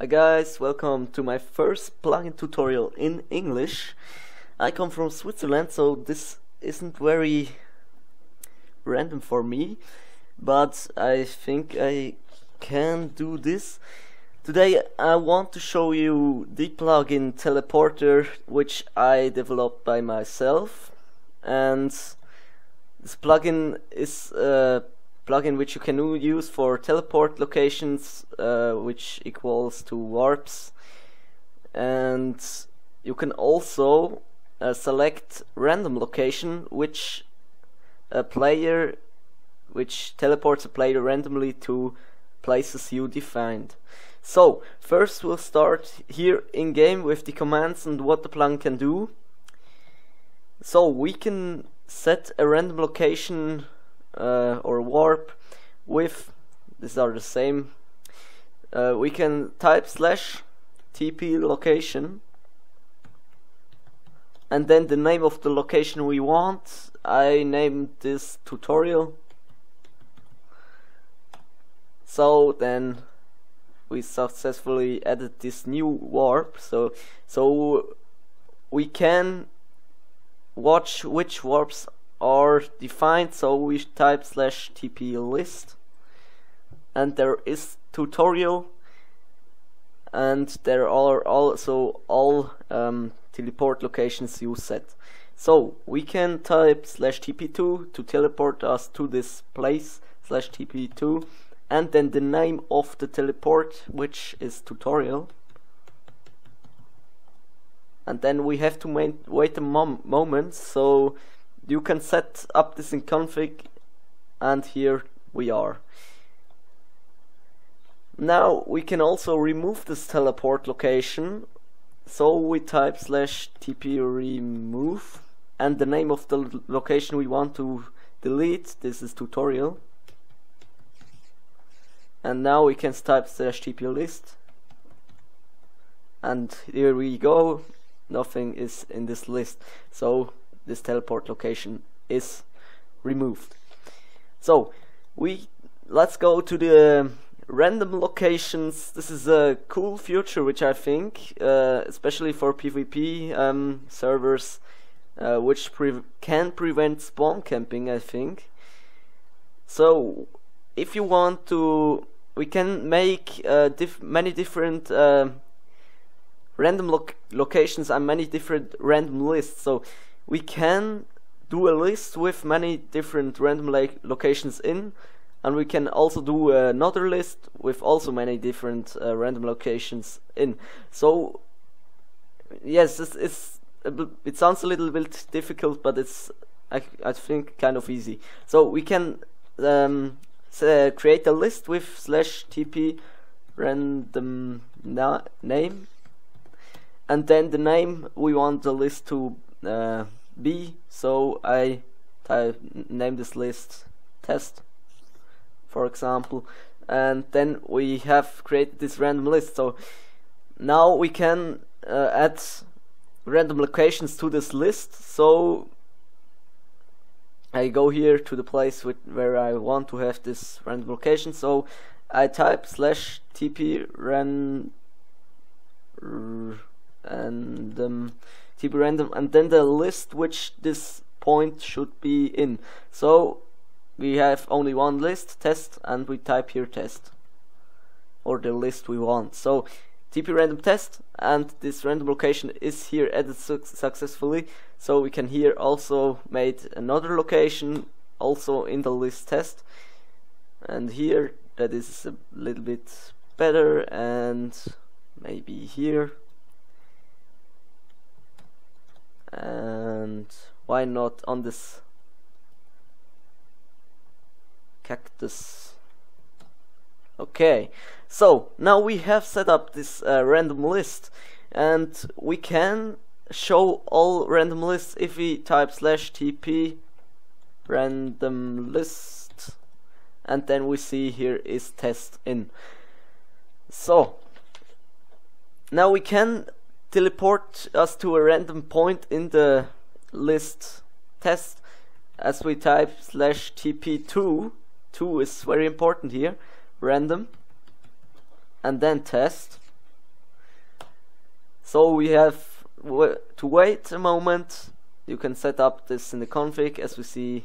Hi guys, welcome to my first plugin tutorial in English. I come from Switzerland, so this isn't very random for me, but I think I can do this. Today I want to show you the plugin Teleporter which I developed by myself and this plugin is a plugin which you can use for teleport locations uh, which equals to warps and you can also uh, select random location which a player which teleports a player randomly to places you defined. So first we'll start here in game with the commands and what the plugin can do. So we can set a random location uh, or warp with these are the same uh, we can type slash tp location and then the name of the location we want. I named this tutorial. So then we successfully added this new warp. So so we can watch which warps are defined so we type slash tp list. And there is tutorial and there are also all um, teleport locations you set. So we can type slash tp2 to teleport us to this place slash tp2 and then the name of the teleport which is tutorial. And then we have to wait a mom moment so you can set up this in config and here we are. Now we can also remove this teleport location. So we type slash tp remove and the name of the location we want to delete this is tutorial. And now we can type slash tp list. And here we go. Nothing is in this list. So this teleport location is removed. So we let's go to the random locations. This is a cool feature which I think, uh, especially for PvP um, servers, uh, which pre can prevent spawn camping. I think. So if you want to, we can make uh, diff many different uh, random lo locations and many different random lists. So we can do a list with many different random locations in and we can also do another list with also many different uh, random locations in. So yes it's, it's it sounds a little bit difficult but it's I, I think kind of easy. So we can um, uh, create a list with slash tp random name and then the name we want the list to uh, be so I type, name this list test for example. And then we have created this random list. So now we can uh, add random locations to this list. So I go here to the place with, where I want to have this random location. So I type slash tp ran random um, tp random and then the list which this point should be in. So we have only one list test and we type here test or the list we want. So tp random test and this random location is here added su successfully. So we can here also made another location also in the list test. And here that is a little bit better and maybe here and why not on this cactus? Okay so now we have set up this uh, random list and we can show all random lists if we type slash tp random list and then we see here is test in. So now we can teleport us to a random point in the list test. As we type slash tp2 2 is very important here. Random. And then test. So we have to wait a moment. You can set up this in the config as we see.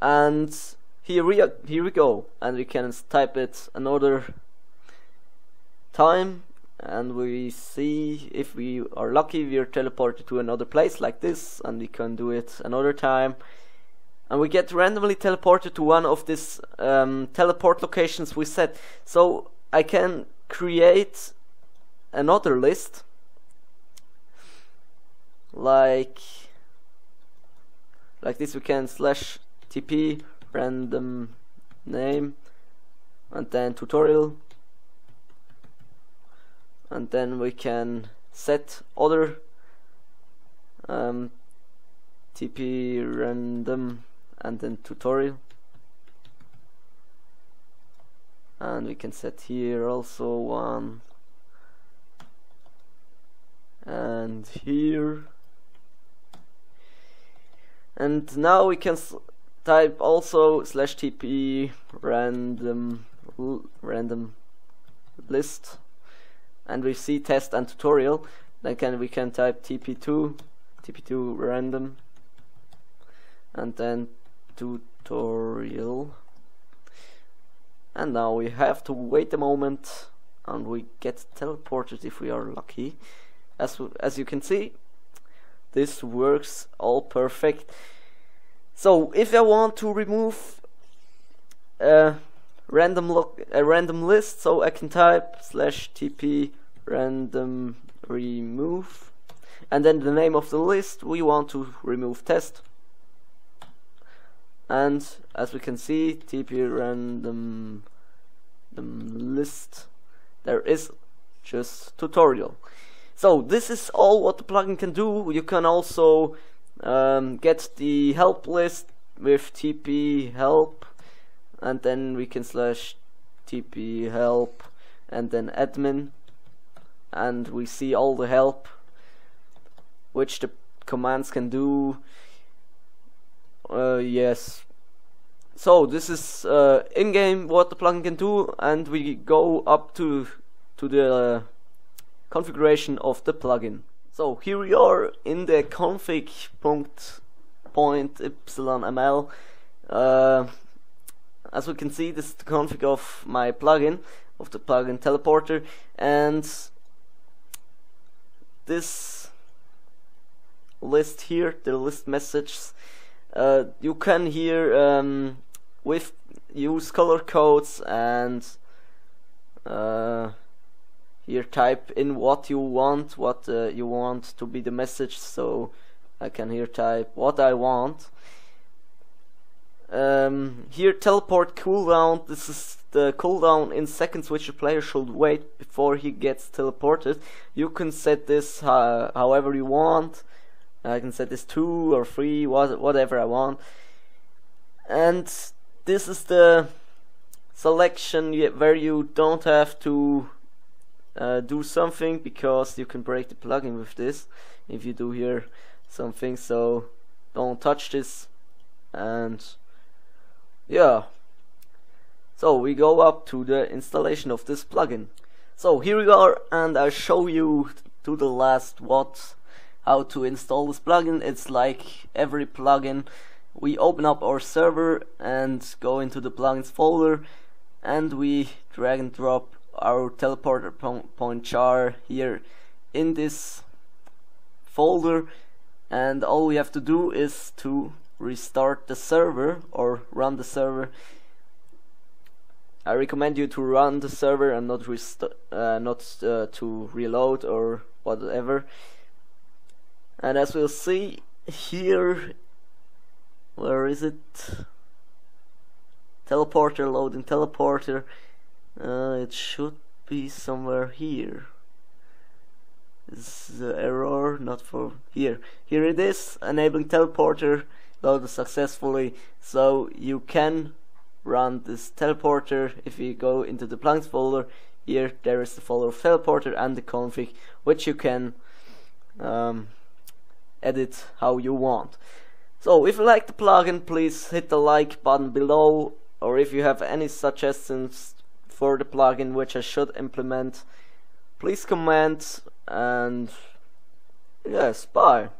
And here we here we go. And we can type it another time and we see if we are lucky we are teleported to another place like this and we can do it another time. And we get randomly teleported to one of these um, teleport locations we set. So I can create another list. Like like this we can slash tp random name and then tutorial and then we can set other um, tp random and then tutorial. And we can set here also one. And here. And now we can type also slash tp random random list and we see test and tutorial then can we can type tp2 tp2 random and then tutorial. And now we have to wait a moment and we get teleported if we are lucky. As as you can see this works all perfect. So if I want to remove a random look a random list so I can type slash tp random remove. And then the name of the list we want to remove test. And as we can see tp random list there is just tutorial. So this is all what the plugin can do. You can also um, get the help list with tp help and then we can slash tp help and then admin and we see all the help which the commands can do uh, yes so this is uh, in-game what the plugin can do and we go up to to the uh, configuration of the plugin. So here we are in the config point, point yml. Uh, as we can see, this is the config of my plugin, of the plugin teleporter, and this list here, the list messages, uh, you can here um, with use color codes and uh, here type in what you want what uh, you want to be the message. So I can here type what I want. Um, here teleport cooldown. This is the cooldown in seconds which the player should wait before he gets teleported. You can set this uh, however you want. I can set this 2 or 3 whatever I want. And this is the selection where you don't have to uh, do something because you can break the plugin with this if you do here something. So don't touch this. And yeah so we go up to the installation of this plugin. So here we are and I'll show you to the last what how to install this plugin. It's like every plugin. We open up our server and go into the plugins folder and we drag and drop our teleporter point jar here in this folder. And all we have to do is to restart the server or run the server I recommend you to run the server and not uh, not uh, to reload or whatever and as we'll see here where is it teleporter loading teleporter uh, it should be somewhere here. Is the error not for here? Here it is, enabling teleporter loaded successfully. So you can run this teleporter if you go into the plugins folder. Here there is the folder of teleporter and the config, which you can um, edit how you want. So if you like the plugin, please hit the like button below, or if you have any suggestions for the plugin which I should implement please comment and yes bye